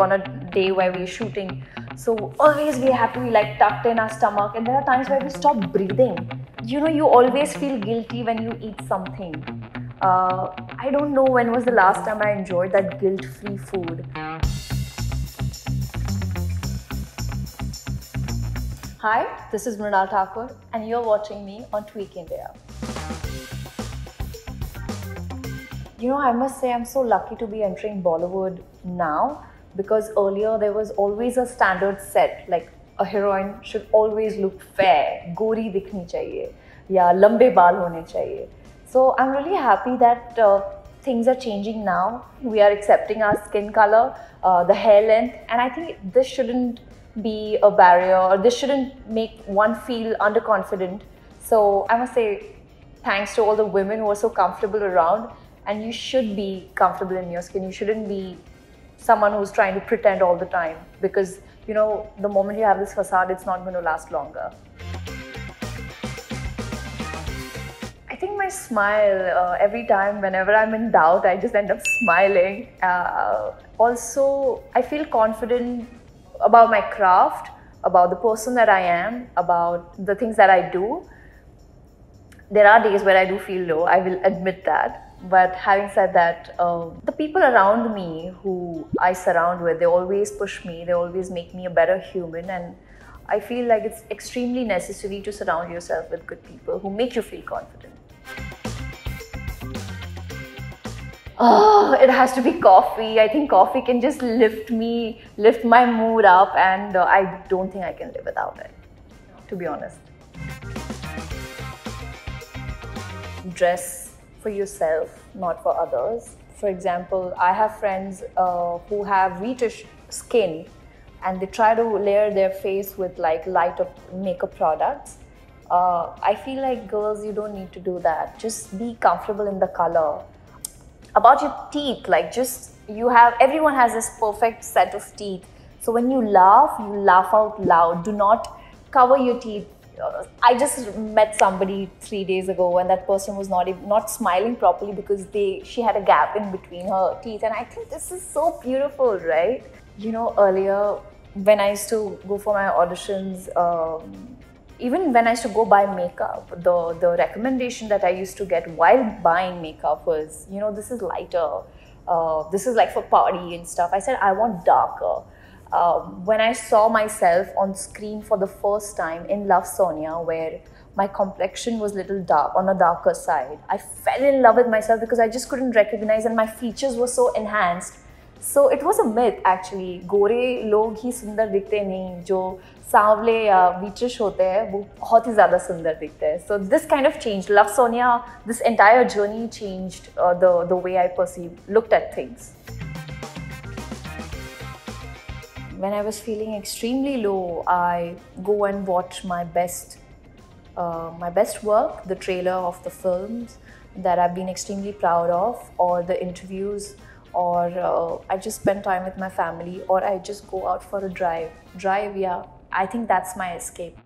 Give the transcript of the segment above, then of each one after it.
on a day where we're shooting. So always we have to be like tucked in our stomach, and there are times where we stop breathing. You know, you always feel guilty when you eat something. Uh, I don't know when was the last time I enjoyed that guilt-free food. Hi, this is Mrunal Thakur, and you're watching me on Tweak India. You know, I must say I'm so lucky to be entering Bollywood now because earlier there was always a standard set like a heroine should always look fair, gori dikhni chahiye, ya lambe baal hone chahiye. So I'm really happy that uh, things are changing now. We are accepting our skin color, uh, the hair length, and I think this shouldn't be a barrier or this shouldn't make one feel underconfident. So I must say thanks to all the women who are so comfortable around and you should be comfortable in your skin. You shouldn't be someone who's trying to pretend all the time. Because you know the moment you have this facade it's not going to last longer. I think my smile uh, every time whenever i'm in doubt i just end up smiling. Uh, also i feel confident about my craft about the person that i am about the things that i do. There are days where i do feel low i will admit that but having said that, um, the people around me who I surround with, they always push me, they always make me a better human. And I feel like it's extremely necessary to surround yourself with good people who make you feel confident. Oh, it has to be coffee. I think coffee can just lift me, lift my mood up, and uh, I don't think I can live without it, to be honest. Dress for yourself, not for others. For example, I have friends uh, who have wheatish skin and they try to layer their face with like light of makeup products. Uh, I feel like girls, you don't need to do that. Just be comfortable in the color. About your teeth, like just you have everyone has this perfect set of teeth. So when you laugh, you laugh out loud. Do not cover your teeth I just met somebody three days ago, and that person was not not smiling properly because they she had a gap in between her teeth, and I think this is so beautiful, right? You know, earlier when I used to go for my auditions, um, even when I used to go buy makeup, the the recommendation that I used to get while buying makeup was, you know, this is lighter, uh, this is like for party and stuff. I said I want darker um, when I saw myself on screen for the first time in Love Sonia, where my complexion was a little dark on a darker side, I fell in love with myself because I just couldn't recognize and my features were so enhanced. So it was a myth actually. गोरे लोग ही सुंदर दिखते नहीं जो सांवले या बीचिश होते हैं वो बहुत ही ज़्यादा सुंदर दिखते हैं So this kind of changed. Love Sonia, this entire journey changed uh, the the way I perceived, looked at when I was feeling extremely low, I go and watch my best, uh, my best work, the trailer of the films that I've been extremely proud of, or the interviews, or uh, I just spend time with my family, or I just go out for a drive. Drive, yeah. I think that's my escape.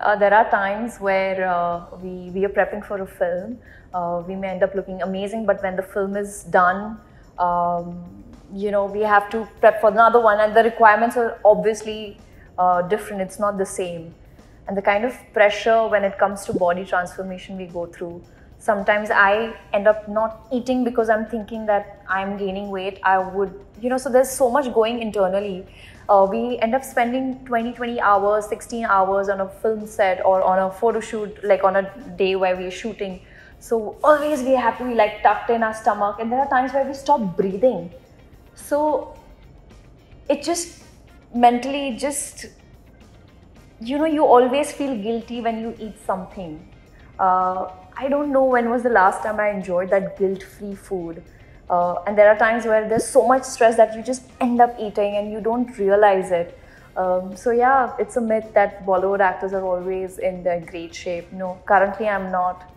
Uh, there are times where uh, we, we are prepping for a film. Uh, we may end up looking amazing, but when the film is done, um, you know, we have to prep for another one, and the requirements are obviously uh, different. It's not the same. And the kind of pressure when it comes to body transformation we go through. Sometimes I end up not eating because I'm thinking that I'm gaining weight. I would, you know, so there's so much going internally. Uh, we end up spending 20, 20 hours, 16 hours on a film set or on a photo shoot, like on a day where we're shooting. So always we have to be like tucked in our stomach, and there are times where we stop breathing so it just mentally just you know you always feel guilty when you eat something. Uh, I don't know when was the last time I enjoyed that guilt-free food. Uh, and there are times where there's so much stress that you just end up eating and you don't realize it. Um, so yeah, it's a myth that Bollywood actors are always in their great shape. No, currently I'm not.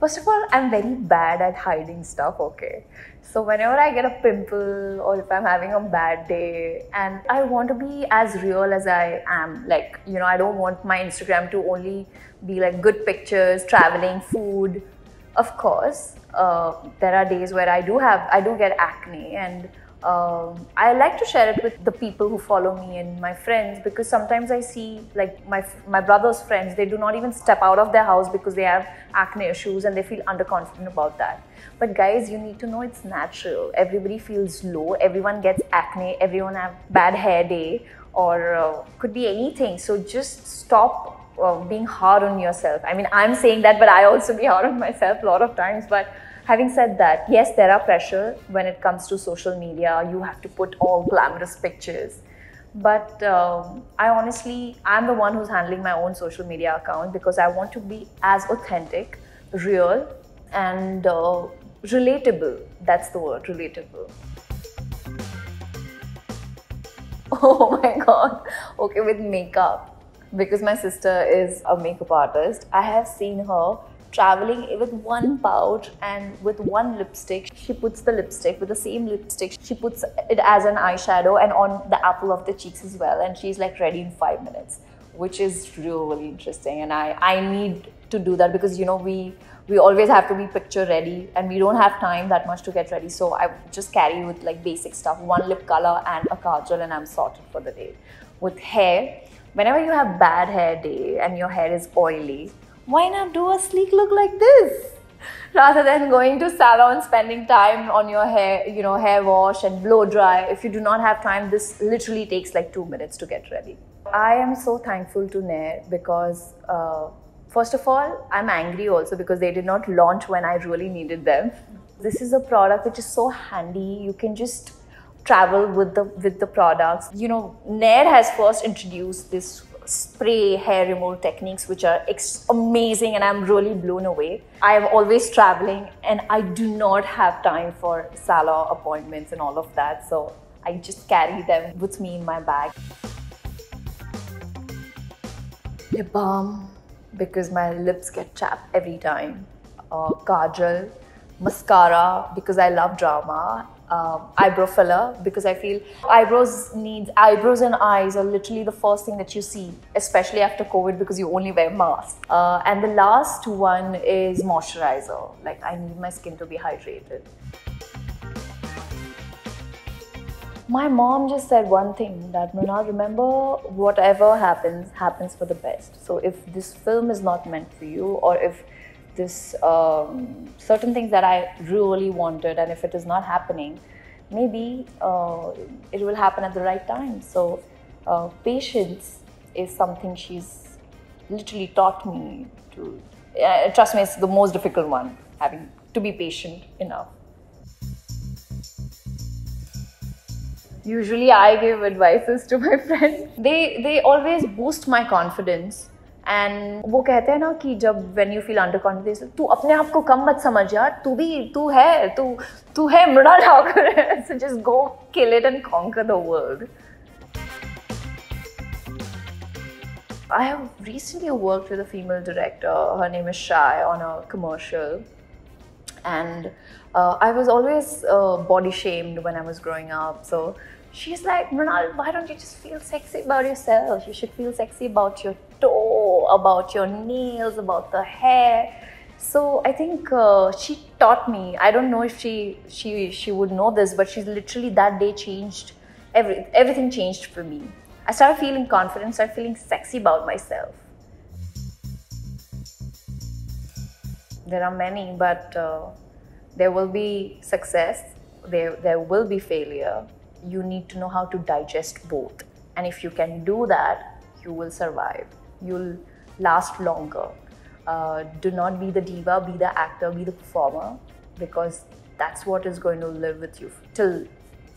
First of all, I'm very bad at hiding stuff, okay? So whenever I get a pimple or if I'm having a bad day and I want to be as real as I am, like, you know, I don't want my Instagram to only be like good pictures, traveling, food. of course, uh, there are days where I do have, I do get acne, and um, I like to share it with the people who follow me and my friends because sometimes I see like my my brother's friends, they do not even step out of their house because they have acne issues and they feel underconfident about that. But guys, you need to know it's natural. Everybody feels low. Everyone gets acne. Everyone have bad hair day or uh, could be anything. So just stop uh, being hard on yourself. I mean, I'm saying that, but I also be hard on myself a lot of times. But having said that, yes, there are pressure when it comes to social media. You have to put all glamorous pictures. But um, I honestly, I'm the one who's handling my own social media account because I want to be as authentic, real, and uh, relatable. That's the word, relatable. Oh my god. Okay, with makeup because my sister is a makeup artist, I have seen her traveling with one pouch and with one lipstick. She puts the lipstick with the same lipstick. She puts it as an eyeshadow and on the apple of the cheeks as well. And she's like ready in five minutes, which is really interesting. And I, I need to do that because, you know, we we always have to be picture ready and we don't have time that much to get ready. So I just carry with like basic stuff, one lip color and a kajal and I'm sorted for the day. With hair, whenever you have bad hair day and your hair is oily, why not do a sleek look like this? Rather than going to salon, spending time on your hair, you know, hair wash and blow dry. If you do not have time, this literally takes like two minutes to get ready. I am so thankful to Nair because, uh, first of all, I'm angry also because they did not launch when I really needed them. This is a product which is so handy. You can just travel with the with the products. You know, Nair has first introduced this spray hair removal techniques which are amazing and I'm really blown away. I am always traveling and I do not have time for salon appointments and all of that. So I just carry them with me in my bag. Lip balm because my lips get chapped every time. Uh, kajal, mascara because I love drama um, eyebrow filler because I feel eyebrows needs eyebrows and eyes are literally the first thing that you see, especially after COVID because you only wear masks. Uh, and the last one is moisturizer. Like I need my skin to be hydrated. My mom just said one thing that Mrunal, remember whatever happens, happens for the best. So if this film is not meant for you or if this um, certain things that I really wanted, and if it is not happening, maybe uh, it will happen at the right time. So, uh, patience is something she's literally taught me to. Uh, trust me, it's the most difficult one. Having to be patient enough. Usually, I give advices to my friends. They they always boost my confidence and वो कहते हैं ना कि जब when you feel under confidence तू अपने आप को कम मत समझ यार तू भी तू है तू तू है Mrinal Thakur so just go kill it and conquer the world I have recently worked with a female director. Her name is Shai on a commercial. And uh, I was always uh, body shamed when I was growing up. So she's like, Mrunal, why don't you just feel sexy about yourself? You should feel sexy about your toe, about your nails, about the hair. So I think uh, she taught me. I don't know if she she she would know this, but she's literally that day changed. Every everything changed for me. I started feeling confident, started feeling sexy about myself. There are many, but uh, there will be success. There there will be failure. You need to know how to digest both, and if you can do that, you will survive you'll last longer. Uh, do not be the diva, be the actor, be the performer, because that's what is going to live with you till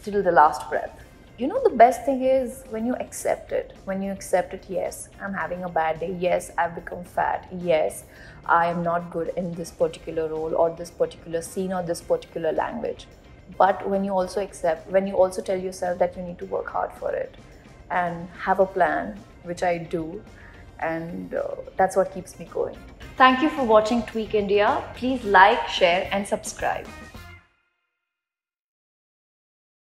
till the last breath. You know, the best thing is when you accept it. When you accept it, yes, I'm having a bad day. Yes, I've become fat. Yes, I am not good in this particular role or this particular scene or this particular language. But when you also accept, when you also tell yourself that you need to work hard for it and have a plan, which I do, and uh, that's what keeps me going. Thank you for watching Tweak India. Please like, share, and subscribe.